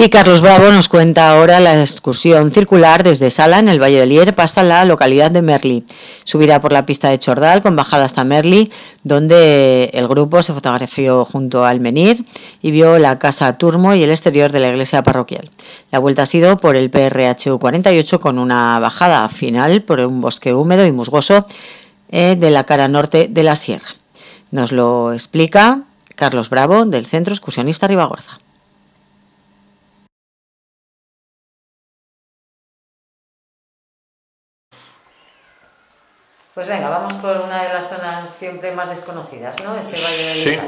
Y Carlos Bravo nos cuenta ahora la excursión circular desde Sala, en el Valle del Hierro, hasta la localidad de Merli. Subida por la pista de Chordal con bajada hasta Merli, donde el grupo se fotografió junto al Menir y vio la casa Turmo y el exterior de la iglesia parroquial. La vuelta ha sido por el PRHU 48 con una bajada final por un bosque húmedo y musgoso eh, de la cara norte de la sierra. Nos lo explica Carlos Bravo del Centro Excursionista Ribagorza. Pues venga, vamos por una de las zonas siempre más desconocidas, ¿no? Este Valle de sí.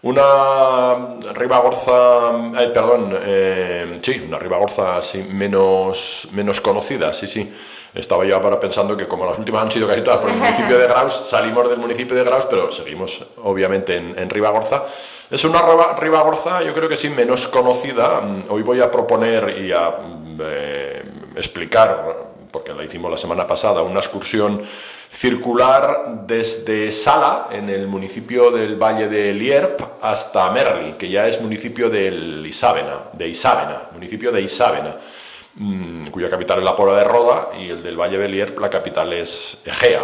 Una Ribagorza, eh, perdón, eh, sí, una Ribagorza así menos, menos conocida, sí, sí. Estaba yo ahora pensando que como las últimas han sido casi todas por el municipio de Graus, salimos del municipio de Graus, pero seguimos obviamente en, en Ribagorza. Es una Ribagorza, yo creo que sí, menos conocida. Mm, hoy voy a proponer y a mm, eh, explicar, porque la hicimos la semana pasada, una excursión circular desde Sala, en el municipio del Valle de Lierp, hasta Merli, que ya es municipio del Isávena, de Isávena, municipio de Isávena, mm, cuya capital es la Pola de Roda, y el del Valle de Lierp, la capital es Egea,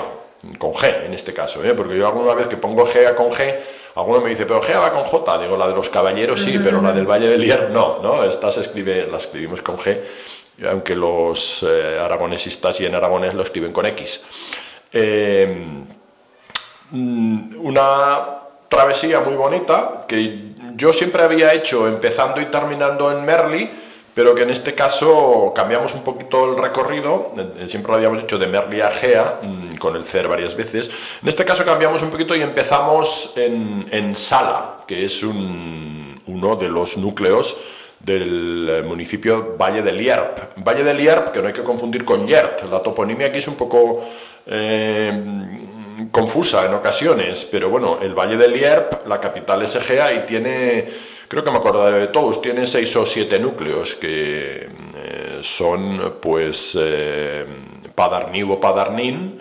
con G en este caso, ¿eh? porque yo alguna vez que pongo Egea con G, alguno me dice, pero Egea va con J, digo, la de los caballeros sí, pero la del Valle de Lierp no, ¿no? Esta se escribe, la escribimos con G, aunque los eh, aragonesistas y en aragonés lo escriben con X. Eh, una travesía muy bonita que yo siempre había hecho empezando y terminando en Merli, pero que en este caso cambiamos un poquito el recorrido, eh, siempre lo habíamos hecho de Merli a Gea, mm, con el CER varias veces, en este caso cambiamos un poquito y empezamos en, Sala, que es uno de los núcleos del municipio Valle del Lierp. Valle del Lierp, que no hay que confundir con Yert, la toponimia aquí es un poco eh, confusa en ocasiones, pero bueno, el Valle del Lierp, la capital es Egea y tiene, creo que me acordaré de todos, tiene seis o siete núcleos que eh, son pues eh, Padarnivo, Padarnín,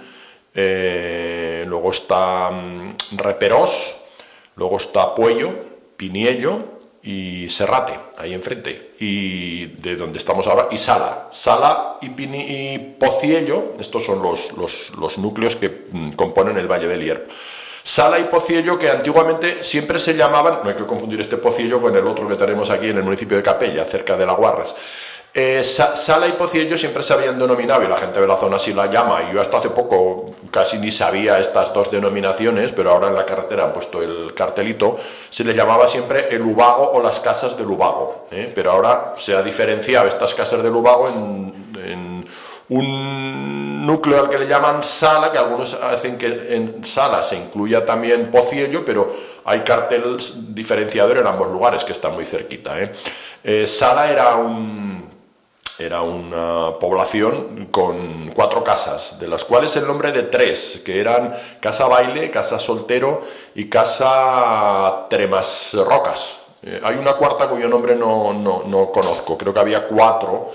eh, luego está mm, Reperós, luego está Puello, Piniello, y Serrate, ahí enfrente, y de donde estamos ahora, y Sala. Sala y, y Pociello, estos son los, los, núcleos que mm, componen el Valle del Hierro. Sala y Pociello, que antiguamente siempre se llamaban, no hay que confundir este Pociello con el otro que tenemos aquí en el municipio de Capella, cerca de La Guarras. Eh, Sala y Pociello siempre se habían denominado, y la gente de la zona así la llama, y yo hasta hace poco casi ni sabía estas dos denominaciones, pero ahora en la carretera han puesto el cartelito, se le llamaba siempre el Ubago o las casas del Ubago, ¿eh? pero ahora se ha diferenciado estas casas del Ubago en, un núcleo al que le llaman Sala, que algunos hacen que en Sala se incluya también Pociello, pero hay carteles diferenciadores en ambos lugares que están muy cerquita. ¿eh? Sala era un era una población con cuatro casas, de las cuales el nombre de tres, que eran Casa Baile, Casa Soltero y Casa Tremas Rocas. Eh, hay una cuarta cuyo nombre no, no, conozco, creo que había cuatro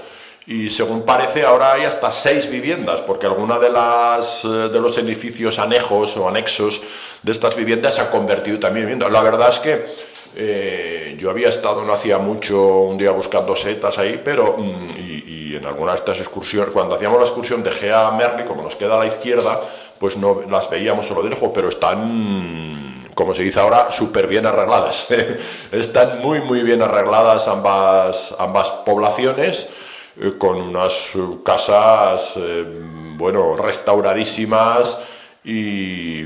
y según parece ahora hay hasta seis viviendas, porque alguna de, las, eh, de los edificios anejos o anexos de estas viviendas se han convertido también en viviendas. La verdad es que eh, yo había estado no hacía mucho un día buscando setas ahí, pero mm, y, en algunas de estas excursiones, cuando hacíamos la excursión de Gea Merli, como nos queda a la izquierda, pues no las veíamos solo de lejos, pero están, como se dice ahora, súper bien arregladas. están muy, muy bien arregladas ambas, ambas poblaciones, eh, con unas casas, eh, bueno, restauradísimas y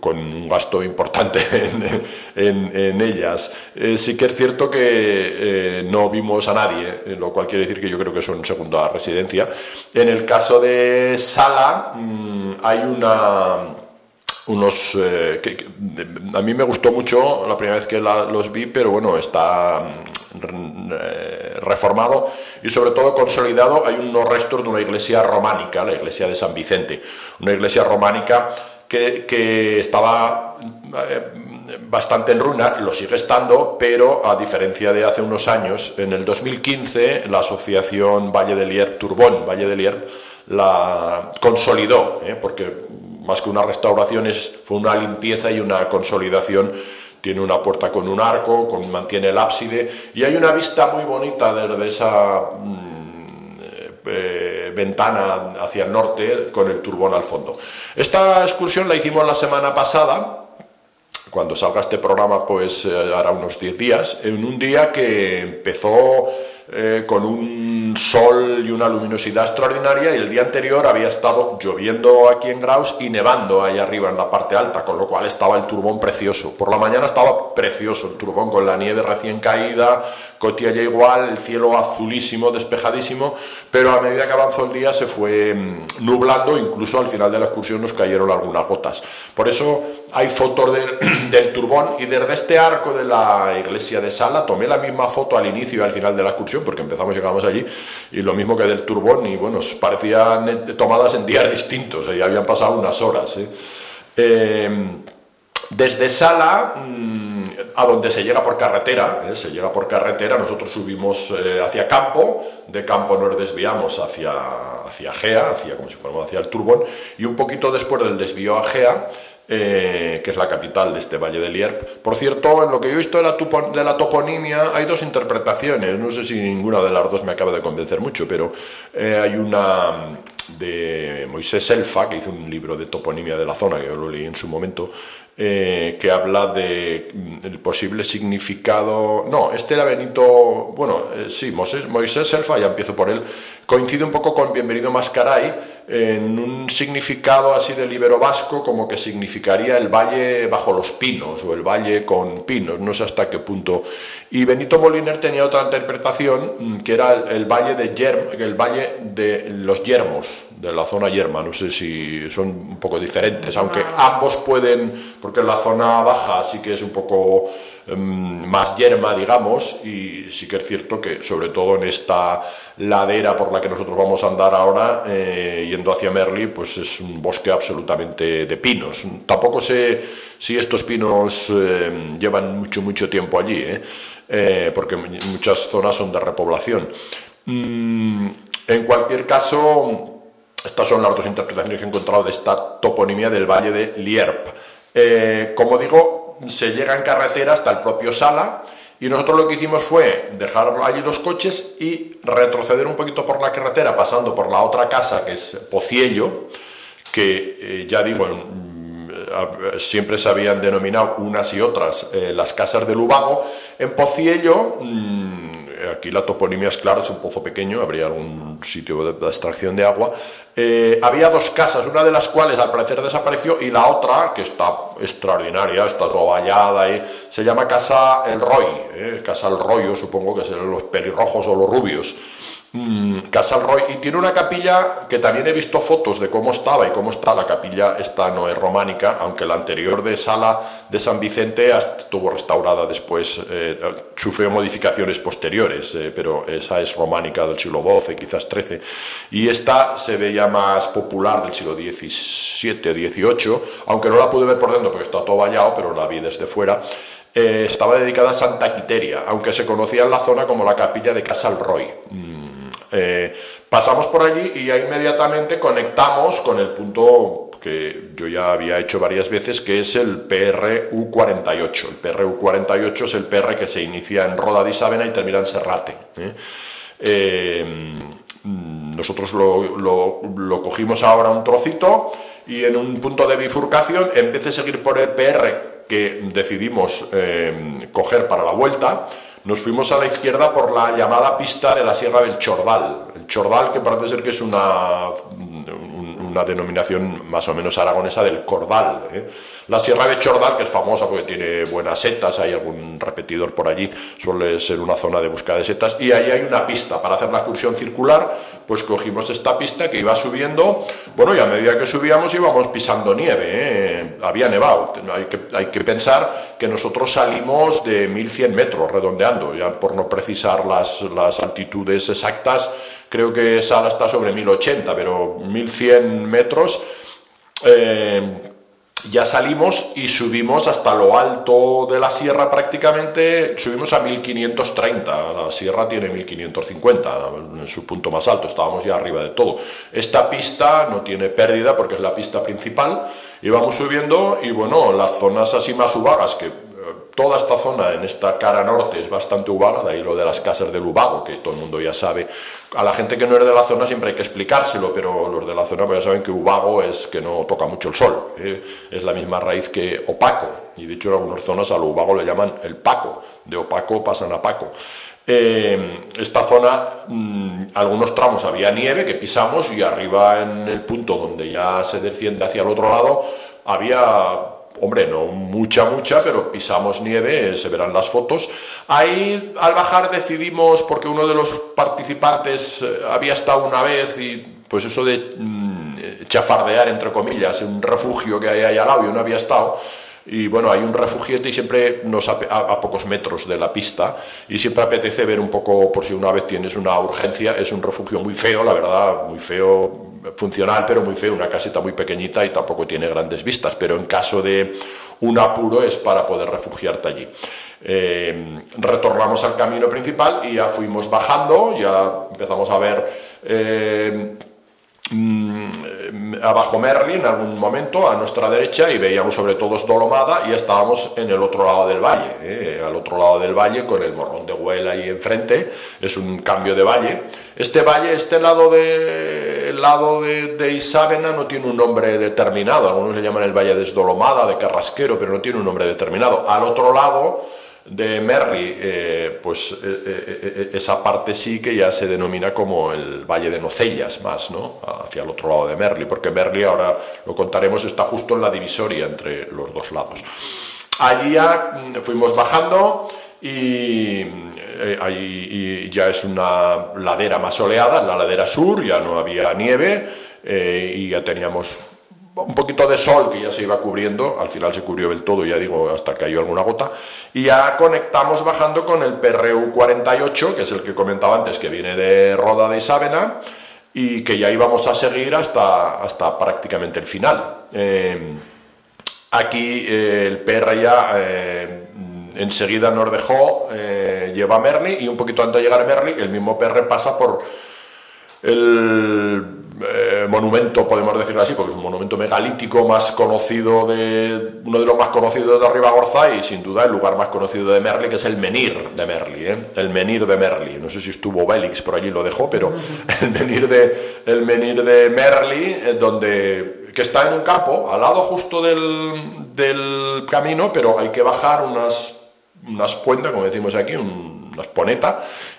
con un gasto importante en, ellas. Eh, sí que es cierto que eh, no vimos a nadie, eh, lo cual quiere decir que yo creo que son segunda residencia. En el caso de Sala mm, hay una unos a mí me gustó mucho la primera vez que los vi pero bueno está reformado y sobre todo consolidado hay unos restos de una iglesia románica la iglesia de San Vicente una iglesia románica que, estaba eh, bastante en ruina, lo sigue estando, pero a diferencia de hace unos años, en el 2015 la asociación Valle del Lier, Turbón Valle del la consolidó, ¿eh? porque más que una restauración es, fue una limpieza y una consolidación tiene una puerta con un arco, mantiene el ábside y hay una vista muy bonita desde esa mm, eh, ventana hacia el norte con el turbón al fondo. Esta excursión la hicimos la semana pasada cuando salga este programa, pues eh, hará unos 10 días, en un día que empezó eh, con un sol y una luminosidad extraordinaria y el día anterior había estado lloviendo aquí en Graus y nevando ahí arriba en la parte alta, con lo cual estaba el turbón precioso. Por la mañana estaba precioso el turbón con la nieve recién caída, Cotilla igual, el cielo azulísimo, despejadísimo, pero a medida que avanzó el día se fue mm, nublando, incluso al final de la excursión nos cayeron algunas gotas. Por eso hay fotos del, turbón y desde este arco de la iglesia de Sala tomé la misma foto al inicio y al final de la excursión, porque empezamos y llegamos allí, y lo mismo que del turbón, y bueno, parecían tomadas en días distintos, ya habían pasado unas horas. ¿eh? Eh, desde Sala... Mm, a donde se llega por carretera, ¿eh? se llega por carretera, nosotros subimos eh, hacia campo, de campo nos desviamos hacia, hacia Gea, hacia, como si fuéramos hacia el Turbón, y un poquito después del desvío a Gea, eh, que es la capital de este valle de Lierp. Por cierto, en lo que yo he visto de la, toponimia hay dos interpretaciones, no sé si ninguna de las dos me acaba de convencer mucho, pero hay una de Moisés Elfa, que hizo un libro de toponimia de la zona, que yo lo leí en su momento, eh, que habla de mm, el posible significado. No, este era Benito. Bueno, eh, sí, Moisés, Moisés Elfa, ya empiezo por él. Coincide un poco con Bienvenido Mascaray en un significado así del ibero vasco, como que significaría el valle bajo los pinos o el valle con pinos, no sé hasta qué punto. Y Benito Moliner tenía otra interpretación mm, que era el, valle de el valle de los yermos, de la zona yerma, no sé si son un poco diferentes, aunque ambos pueden, porque la zona baja sí que es un poco em, más yerma, digamos, y sí que es cierto que sobre todo en esta ladera por la que nosotros vamos a andar ahora, eh, yendo hacia Merli, pues es un bosque absolutamente de pinos. Tampoco sé si estos pinos em, llevan mucho, mucho tiempo allí, ¿eh? Eh, porque muchas zonas son de repoblación. Mm, en cualquier caso, estas son las dos interpretaciones que he encontrado de esta toponimia del valle de Lierp. Eh, como digo, se llega en carretera hasta el propio Sala y nosotros lo que hicimos fue dejar allí los coches y retroceder un poquito por la carretera, pasando por la otra casa que es Pociello, que eh, ya digo, mm, siempre se habían denominado unas y otras eh, las casas de Lubago. En Pociello mm, aquí la toponimia es clara, es un pozo pequeño, habría algún sitio de, extracción de agua. Eh, había dos casas, una de las cuales al parecer desapareció y la otra, que está extraordinaria, está vallada y se llama Casa El Roy, eh, Casa El Rollo, supongo que serán los pelirrojos o los rubios. Mm, Casa Roy y tiene una capilla que también he visto fotos de cómo estaba y cómo está. La capilla esta no es románica aunque la anterior de sala de San Vicente estuvo restaurada después eh, sufrió modificaciones posteriores eh, pero esa es románica del siglo XII quizás XIII y esta se veía más popular del siglo XVII o XVIII aunque no la pude ver por dentro porque está todo vallado pero la vi desde fuera. Eh, estaba dedicada a Santa Quiteria, aunque se conocía en la zona como la capilla de Casal Roy. Mm, pasamos por allí y ya inmediatamente conectamos con el punto que yo ya había hecho varias veces, que es el PRU48. El PRU48 es el PR que se inicia en Roda de Isabena y termina en Serrate. ¿eh? Eh, nosotros lo, cogimos ahora un trocito y en un punto de bifurcación, en vez de seguir por el PR que decidimos coger para la vuelta, nos fuimos a la izquierda por la llamada pista de la Sierra del Chordal. El Chordal, que parece ser que es una, una denominación más o menos aragonesa del Cordal. ¿eh? La Sierra de Chordal, que es famosa porque tiene buenas setas, hay algún repetidor por allí, suele ser una zona de búsqueda de setas, y ahí hay una pista para hacer la excursión circular, pues cogimos esta pista que iba subiendo, bueno, y a medida que subíamos íbamos pisando nieve, ¿eh? había nevado, hay que, hay que pensar que nosotros salimos de 1100 metros redondeando, ya por no precisar las, las altitudes exactas, creo que Sala está sobre 1080, pero 1100 metros... Eh, ya salimos y subimos hasta lo alto de la sierra prácticamente, subimos a 1530, la sierra tiene 1550, en su punto más alto, estábamos ya arriba de todo. Esta pista no tiene pérdida porque es la pista principal, y vamos subiendo y bueno, las zonas así más subagas que toda esta zona, en esta cara norte, es bastante ubagada, de ahí lo de las casas del Ubago, que todo el mundo ya sabe. A la gente que no es de la zona siempre hay que explicárselo, pero los de la zona pues ya saben que Ubago es que no toca mucho el sol, ¿eh? es la misma raíz que opaco, y de hecho en algunas zonas al Ubago le llaman el Paco, de opaco pasan a Paco. Eh, esta zona, mm, algunos tramos había nieve que pisamos y arriba en el punto donde ya se desciende hacia el otro lado había, hombre, no mucha, mucha, pero pisamos nieve, se verán las fotos. Ahí al bajar decidimos, porque uno de los participantes eh, había estado una vez y pues eso de mm, chafardear, entre comillas, un refugio que hay ahí al lado y no había estado, y bueno, hay un refugiete y siempre nos a, a, pocos metros de la pista y siempre apetece ver un poco por si una vez tienes una urgencia, es un refugio muy feo, la verdad, muy feo, funcional pero muy feo, una caseta muy pequeñita y tampoco tiene grandes vistas, pero en caso de un apuro es para poder refugiarte allí. Eh, retornamos al camino principal y ya fuimos bajando, ya empezamos a ver... Eh, Mm, abajo Merli en algún momento a nuestra derecha y veíamos sobre todo Dolomada y estábamos en el otro lado del valle, eh, al otro lado del valle con el morrón de Huela ahí enfrente, es un cambio de valle. Este valle, este lado de, lado de, de no tiene un nombre determinado, algunos le llaman el valle de Dolomada, de Carrasquero, pero no tiene un nombre determinado. Al otro lado de Merli, eh, pues eh, eh, esa parte sí que ya se denomina como el Valle de Nocellas más, ¿no? Hacia el otro lado de Merli, porque Merli, ahora lo contaremos, está justo en la divisoria entre los dos lados. Allí ya mm, fuimos bajando y, ahí ya es una ladera más soleada, la ladera sur, ya no había nieve y ya teníamos un poquito de sol que ya se iba cubriendo, al final se cubrió del todo, ya digo, hasta cayó alguna gota, y ya conectamos bajando con el PRU 48, que es el que comentaba antes, que viene de Roda de Isabena, y que ya íbamos a seguir hasta, hasta prácticamente el final. Eh, aquí eh, el PR ya eh, enseguida nos dejó, lleva a Merli, y un poquito antes de llegar a Merli, el mismo PR pasa por el eh, monumento, podemos decirlo así, porque es un monumento megalítico más conocido de uno de los más conocidos de Ribagorza y sin duda el lugar más conocido de Merli, que es el Menir de Merli, ¿eh? el Menir de Merli. No sé si estuvo Bélix por allí lo dejó, pero el Menir de el Menir de Merli, eh, donde que está en un campo, al lado justo del, del camino, pero hay que bajar unas unas puentas, como decimos aquí, unas ponetas,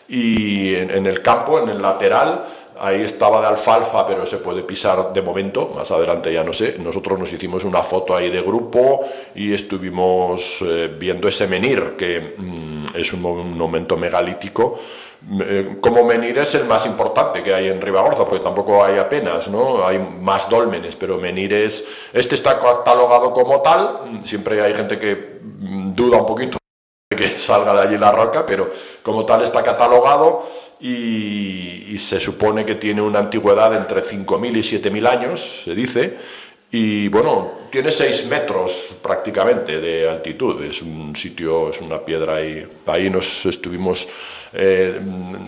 y en el campo, en el lateral ahí estaba de alfalfa, pero se puede pisar de momento, más adelante ya no sé. Nosotros nos hicimos una foto ahí de grupo y estuvimos eh, viendo ese menir, que mm, es un monumento megalítico. Eh, como menir es el más importante que hay en Ribagorza, porque tampoco hay apenas, ¿no? Hay más dólmenes, pero menir es... Este está catalogado como tal, siempre hay gente que mm, duda un poquito que salga de allí la roca, pero como tal está catalogado y, se supone que tiene una antigüedad entre 5.000 y 7.000 años, se dice, y bueno, tiene 6 metros prácticamente de altitud, es un sitio, es una piedra y ahí nos estuvimos eh,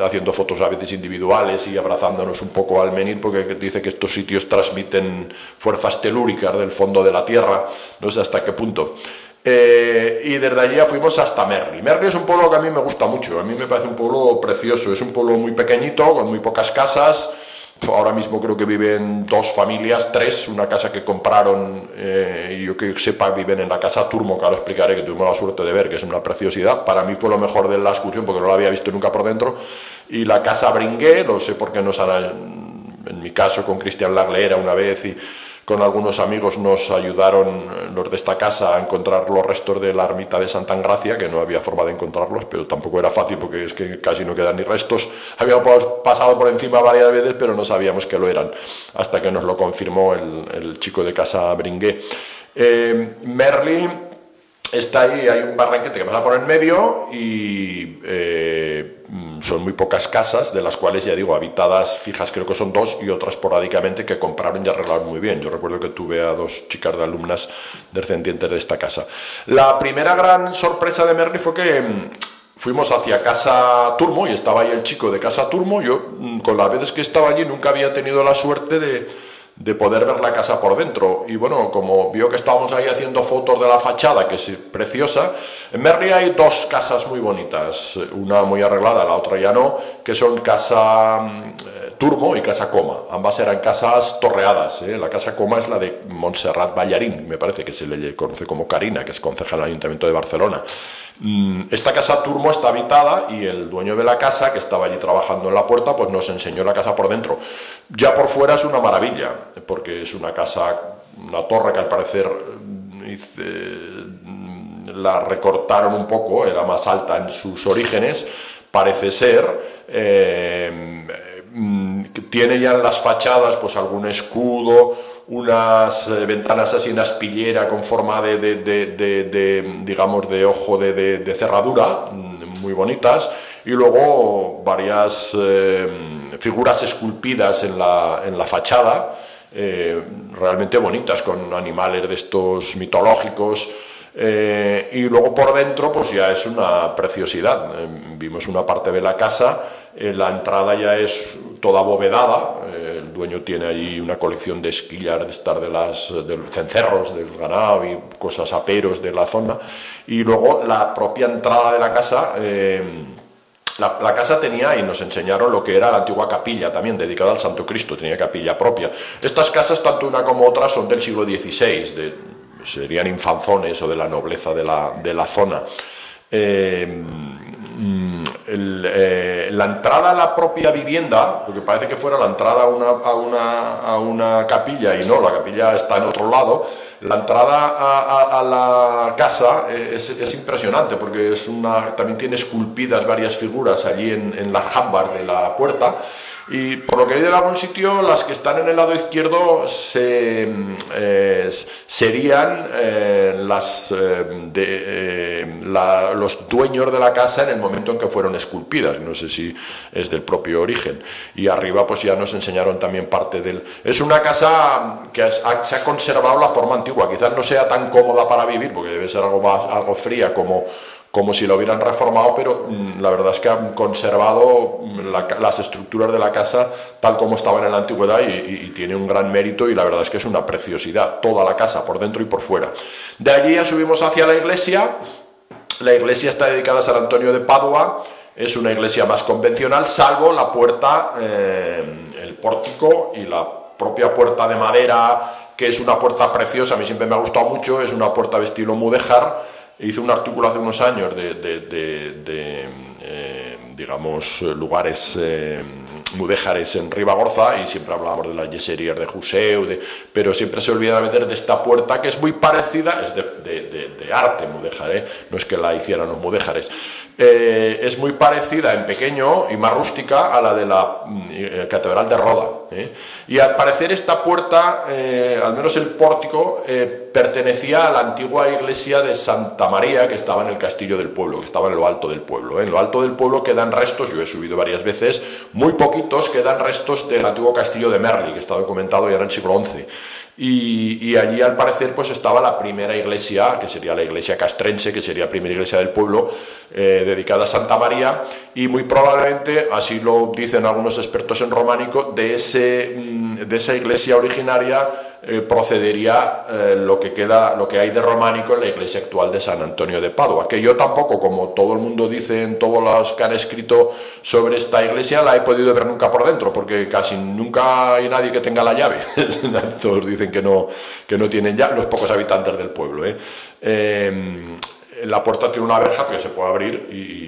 haciendo fotos a veces individuales y abrazándonos un poco al menir porque dice que estos sitios transmiten fuerzas telúricas del fondo de la Tierra, no sé hasta qué punto. Eh, y desde allí ya fuimos hasta Merli. Merli es un pueblo que a mí me gusta mucho, a mí me parece un pueblo precioso, es un pueblo muy pequeñito, con muy pocas casas. Ahora mismo creo que viven dos familias, tres, una casa que compraron, eh, y yo que sepa, viven en la casa Turmo, que ahora explicaré, que tuvimos la suerte de ver, que es una preciosidad. Para mí fue lo mejor de la excursión, porque no la había visto nunca por dentro. Y la casa Bringué, no sé por qué nos hará, en mi caso con Cristian Laglera una vez, y con algunos amigos nos ayudaron eh, los de esta casa a encontrar los restos de la ermita de Santa Engracia, que no había forma de encontrarlos, pero tampoco era fácil porque es que casi no quedan ni restos. Habíamos pasado por encima varias veces, pero no sabíamos que lo eran, hasta que nos lo confirmó el, chico de casa Bringué. Eh, Merli está ahí, hay un barranquete que pasa por el medio y eh, son muy pocas casas, de las cuales ya digo, habitadas fijas creo que son dos y otras esporádicamente que compraron y arreglaron muy bien. Yo recuerdo que tuve a dos chicas de alumnas descendientes de esta casa. La primera gran sorpresa de Merli fue que mm, fuimos hacia Casa Turmo y estaba ahí el chico de Casa Turmo. Yo, mm, con las veces que estaba allí, nunca había tenido la suerte de de poder ver la casa por dentro. Y bueno, como vio que estábamos ahí haciendo fotos de la fachada, que es preciosa, en Merli hay dos casas muy bonitas, una muy arreglada, la otra ya no, que son casa eh, Turmo y casa Coma. Ambas eran casas torreadas. ¿eh? La casa Coma es la de Montserrat Ballarín, me parece que se le conoce como Karina, que es concejal del Ayuntamiento de Barcelona. Mm, esta casa Turmo está habitada y el dueño de la casa, que estaba allí trabajando en la puerta, pues nos enseñó la casa por dentro. Ya por fuera es una maravilla, porque es una casa, una torre que al parecer mm, la recortaron un poco, era más alta en sus orígenes, parece ser. Eh, mm, tiene ya en las fachadas pues algún escudo, unas eh, ventanas así en aspillera con forma de, de, digamos, de ojo de, cerradura, mm, muy bonitas, y luego varias eh, figuras esculpidas en la, en la fachada, eh, realmente bonitas, con animales de estos mitológicos, y luego por dentro pues ya es una preciosidad. vimos una parte de la casa, la entrada ya es toda abovedada, dueño tiene allí una colección de esquillas de estar de las cencerros del ganado y cosas aperos de la zona. Y luego la propia entrada de la casa eh, la, casa tenía y nos enseñaron lo que era la antigua capilla también dedicada al Santo Cristo tenía capilla propia. Estas casas tanto una como otra son del siglo XVI serían infanzones o de la nobleza de la, de la zona. Eh, Eh, la entrada a la propia vivienda, porque parece que fuera la entrada a una, capilla y no, la capilla está en otro lado, la entrada a, la casa es, es, impresionante porque es una, también tiene esculpidas varias figuras allí en, en la jambar de la puerta y por lo que he leído en algún sitio, las que están en el lado izquierdo se, eh, serían eh, las, eh, de, los dueños de la casa en el momento en que fueron esculpidas. No sé si es del propio origen. Y arriba pues ya nos enseñaron también parte del... Es una casa que se ha conservado la forma antigua. Quizás no sea tan cómoda para vivir, porque debe ser algo, más, algo fría como como si lo hubieran reformado, pero mm, la verdad es que han conservado mm, las estructuras de la casa tal como estaban en la antigüedad y, tiene un gran mérito y la verdad es que es una preciosidad, toda la casa, por dentro y por fuera. De allí ya subimos hacia la iglesia, la iglesia está dedicada a San Antonio de Padua, es una iglesia más convencional, salvo la puerta, eh, el pórtico y la propia puerta de madera, que es una puerta preciosa, a mí siempre me ha gustado mucho, es una puerta de estilo mudéjar, Hice un artículo hace unos años de, eh, digamos, lugares eh, mudéjares en Ribagorza y siempre hablábamos de las yeserías de Juseu, pero siempre se olvida meter de esta puerta que es muy parecida, es de, arte mudéjar, ¿eh? no es que la hicieran los mudéjares, es muy parecida en pequeño y más rústica a la de la mm, Catedral de Roda. ¿Eh? Y al parecer esta puerta, eh, al menos el pórtico, pertenecía a la antigua iglesia de Santa María que estaba en el castillo del pueblo, que estaba en lo alto del pueblo. En lo alto del pueblo quedan restos, yo he subido varias veces, muy poquitos quedan restos del antiguo castillo de Merli, que está documentado ya en el siglo XI. Y, allí al parecer pues estaba la primera iglesia, que sería la iglesia castrense, que sería la primera iglesia del pueblo, eh, dedicada a Santa María, y muy probablemente, así lo dicen algunos expertos en románico, de, ese, mm, de esa iglesia originaria eh, procedería eh, lo que queda, lo que hay de románico en la iglesia actual de San Antonio de Padua, que yo tampoco, como todo el mundo dice en todos los que han escrito sobre esta iglesia, la he podido ver nunca por dentro, porque casi nunca hay nadie que tenga la llave. Todos dicen que no, que no tienen ya los pocos habitantes del pueblo. ¿eh? Em, la puerta tiene una verja que se puede abrir y,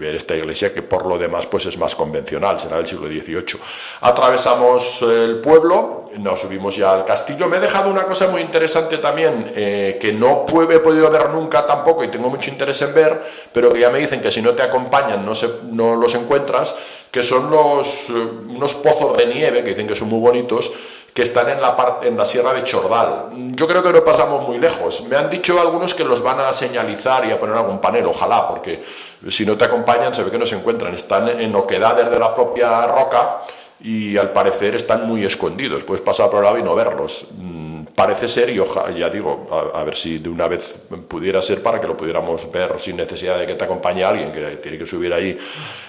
ver esta iglesia que por lo demás pues es más convencional, será del siglo XVIII. Atravesamos el pueblo, nos subimos ya al castillo. Me he dejado una cosa muy interesante también eh, que no he podido ver nunca tampoco y tengo mucho interés en ver, pero que ya me dicen que si no te acompañan no, se, no los encuentras, que son los, eh, unos pozos de nieve que dicen que son muy bonitos que están en la, parte, en la sierra de Chordal. Yo creo que no pasamos muy lejos. Me han dicho algunos que los van a señalizar y a poner algún panel, ojalá, porque si no te acompañan se ve que no se encuentran. Están en oquedades de la propia roca y al parecer están muy escondidos. Puedes pasar por el lado y no verlos. Mm, parece ser, y ojalá, ya digo, a, ver si de una vez pudiera ser para que lo pudiéramos ver sin necesidad de que te acompañe alguien que tiene que subir ahí.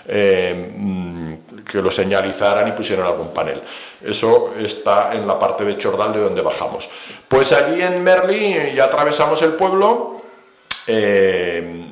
Eh, mm, que lo señalizaran y pusieran algún panel. Eso está en la parte de Chordal de donde bajamos. Pues allí en Merli ya atravesamos el pueblo. Eh,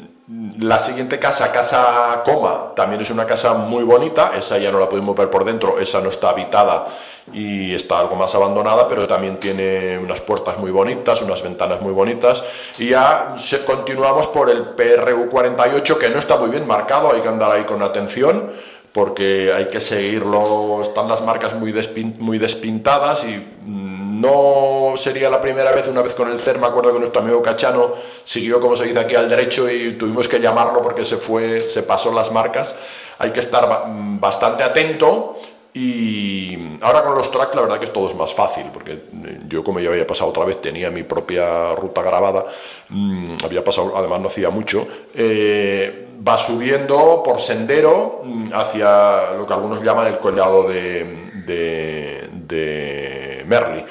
la siguiente casa, Casa Coma, también es una casa muy bonita, esa ya no la podemos ver por dentro, esa no está habitada y está algo más abandonada, pero también tiene unas puertas muy bonitas, unas ventanas muy bonitas. Y ya continuamos por el PRU 48, que no está muy bien marcado, hay que andar ahí con atención porque hay que seguirlo, están las marcas muy, muy despintadas y mm, no sería la primera vez, una vez con el CER, me acuerdo que nuestro amigo Cachano siguió, como se dice aquí, al derecho y tuvimos que llamarlo porque se fue, se pasó las marcas. Hay que estar mm, bastante atento y ahora con los tracks la verdad que todo es más fácil, porque eh, yo como ya había pasado otra vez, tenía mi propia ruta grabada, mm, había pasado, además no hacía mucho, eh, va subiendo por sendero mm, hacia lo que algunos llaman el collado de, de, Merli.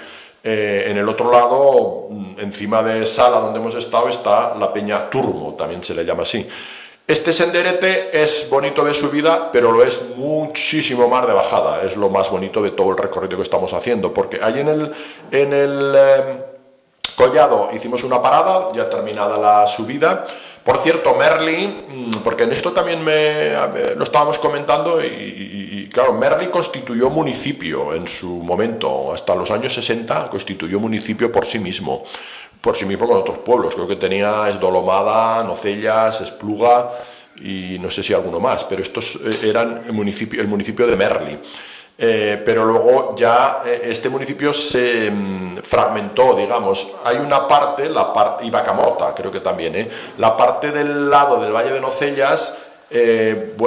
Eh, en el otro lado, mm, encima de Sala, donde hemos estado, está la peña Turmo, también se le llama así. Este senderete es bonito de subida, pero lo es muchísimo más de bajada. Es lo más bonito de todo el recorrido que estamos haciendo, porque ahí en el, en el em, collado hicimos una parada, ya terminada la subida. Por cierto, Merli, mm, porque en esto también lo estábamos comentando, y, claro, Merli constituyó municipio en su momento, hasta los años 60 constituyó municipio por sí mismo por sí mismo con otros pueblos. Creo que tenía Esdolomada, Nocellas, Espluga y no sé si alguno más, pero estos eh, eran el municipio, el municipio de Merli. Eh, pero luego ya eh, este municipio se mm, fragmentó, digamos. Hay una parte, la parte, y Bacamorta creo que también, la parte del lado del Valle de Nocellas,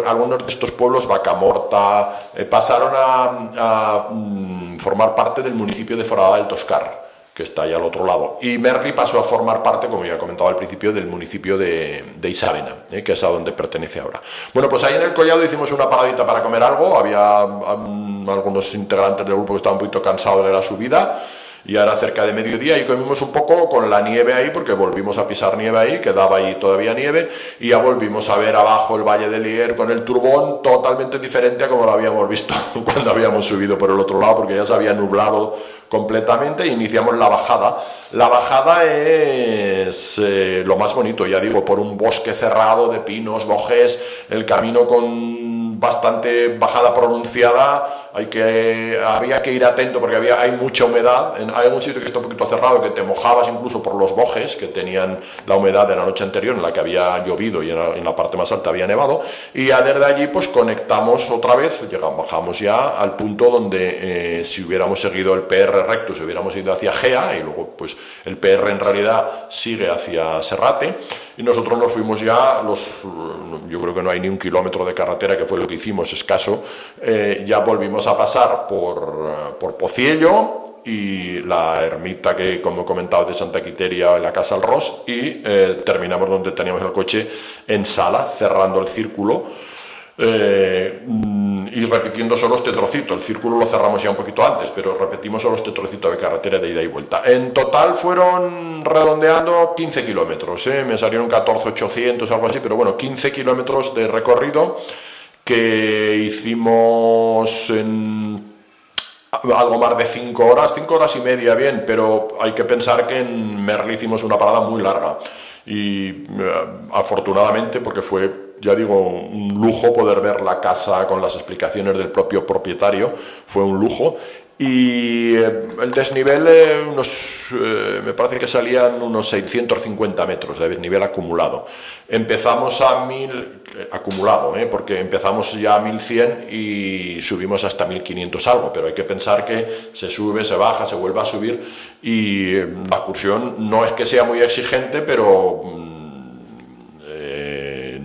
algunos de estos pueblos, Bacamorta, pasaron a, mm, formar parte del municipio de Forada del Toscar que está ahí al otro lado. Y Merli pasó a formar parte, como ya he comentado al principio, del municipio de, de Isabena, ¿eh? que es a donde pertenece ahora. Bueno, pues ahí en el collado hicimos una paradita para comer algo, había um, algunos integrantes del grupo que estaban un poquito cansados de la subida, y ahora cerca de mediodía y comimos un poco con la nieve ahí porque volvimos a pisar nieve ahí, quedaba ahí todavía nieve y ya volvimos a ver abajo el Valle de Lier con el turbón totalmente diferente a como lo habíamos visto cuando habíamos subido por el otro lado porque ya se había nublado completamente e iniciamos la bajada. La bajada es eh, lo más bonito, ya digo, por un bosque cerrado de pinos, bojes, el camino con bastante bajada pronunciada hay que, había que ir atento porque había, hay mucha humedad. hay algún sitio que está un poquito cerrado que te mojabas incluso por los bojes que tenían la humedad de la noche anterior en la que había llovido y en la, parte más alta había nevado. Y ya desde allí pues conectamos otra vez, llegamos, bajamos ya al punto donde eh, si hubiéramos seguido el PR recto, si hubiéramos ido hacia Gea y luego pues el PR en realidad sigue hacia Serrate y nosotros nos fuimos ya, los, yo creo que no hay ni un kilómetro de carretera, que fue lo que hicimos, escaso, eh, ya volvimos a pasar por, por Pociello, y la ermita que, como he comentado, de Santa Quiteria la Casa al Ros y eh, terminamos donde teníamos el coche en sala, cerrando el círculo. Eh, y repitiendo solo este trocito. El círculo lo cerramos ya un poquito antes, pero repetimos solo este trocito de carretera de ida y vuelta. En total fueron redondeando 15 kilómetros, ¿eh? me salieron 14.800, algo así, pero bueno, 15 kilómetros de recorrido que hicimos en algo más de 5 horas, 5 horas y media bien, pero hay que pensar que en Merli hicimos una parada muy larga y eh, afortunadamente porque fue ya digo, un lujo poder ver la casa con las explicaciones del propio propietario, fue un lujo. Y eh, el desnivel, eh, unos, eh, me parece que salían unos 650 metros de desnivel acumulado. Empezamos a 1000, acumulado, porque empezamos ya a 1100 y subimos hasta 1500 algo, pero hay que pensar que se sube, se baja, se vuelve a subir y la excursión no es que sea muy exigente, pero mm,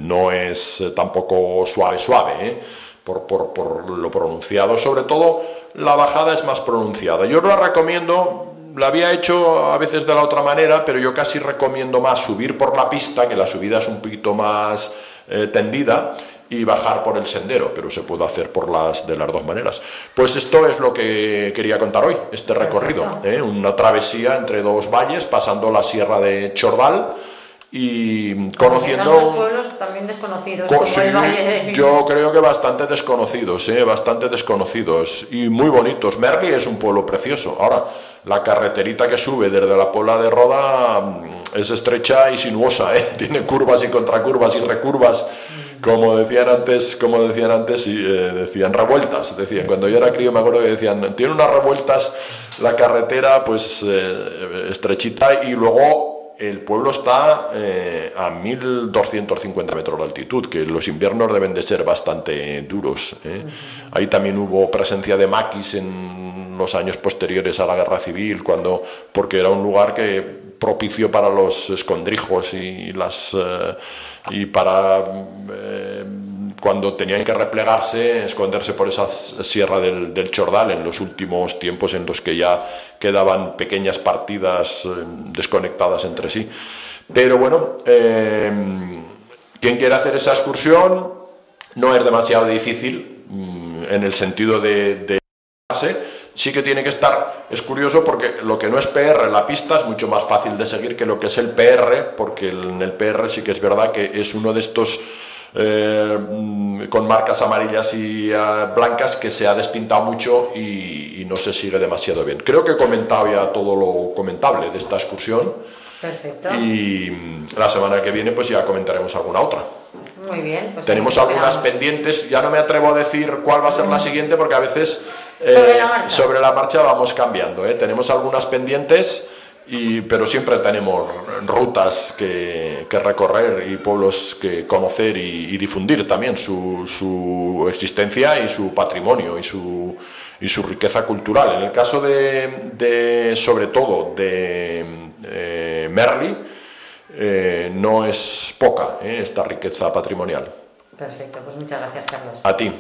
no es eh, tampoco suave, suave, ¿eh? por, lo pronunciado. Sobre todo, la bajada es más pronunciada. Yo la recomiendo, la había hecho a veces de la otra manera, pero yo casi recomiendo más subir por la pista, que la subida es un poquito más eh, tendida, y bajar por el sendero, pero se puede hacer por las de las dos maneras. Pues esto es lo que quería contar hoy, este recorrido, una travesía entre dos valles, pasando la sierra de Chordal, y conociendo Los pueblos también desconocidos sí, yo creo que bastante desconocidos ¿eh? bastante desconocidos y muy bonitos Merli es un pueblo precioso ahora la carreterita que sube desde la Pola de Roda mm, es estrecha y sinuosa ¿eh? tiene curvas y contracurvas y recurvas como decían antes como decían antes y eh, decían revueltas decían cuando yo era crío me acuerdo que decían tiene unas revueltas la carretera pues eh, estrechita y luego el pueblo está eh, a 1250 metros de altitud, que los inviernos deben de ser bastante duros. ¿eh? Ahí también hubo presencia de maquis en los años posteriores a la guerra civil, cuando, porque era un lugar que propicio para los escondrijos y, las, eh, y para cuando tenían que replegarse, esconderse por esa sierra del, Chordal en los últimos tiempos en los que ya quedaban pequeñas partidas eh, desconectadas entre sí. Pero bueno, eh, quien quiera hacer esa excursión no es demasiado difícil mm, en el sentido de, de sí que tiene que estar, es curioso porque lo que no es PR, la pista es mucho más fácil de seguir que lo que es el PR, porque en el PR sí que es verdad que es uno de estos eh, con marcas amarillas y eh, blancas que se ha despintado mucho y, no se sigue demasiado bien. Creo que he comentado ya todo lo comentable de esta excursión. Perfecto. Y mm, la semana que viene pues ya comentaremos alguna otra. Muy bien. Pues Tenemos algunas pendientes, ya no me atrevo a decir cuál va a ser la siguiente porque a veces sobre, la sobre la marcha vamos cambiando. Tenemos algunas pendientes pero siempre tenemos rutas que, recorrer y pueblos que conocer y, difundir también su, existencia y su patrimonio y su, y su riqueza cultural. En el caso de, sobre todo, de eh, Merli, eh, no es poca eh, esta riqueza patrimonial. Perfecto, pues muchas gracias, Carlos. A ti.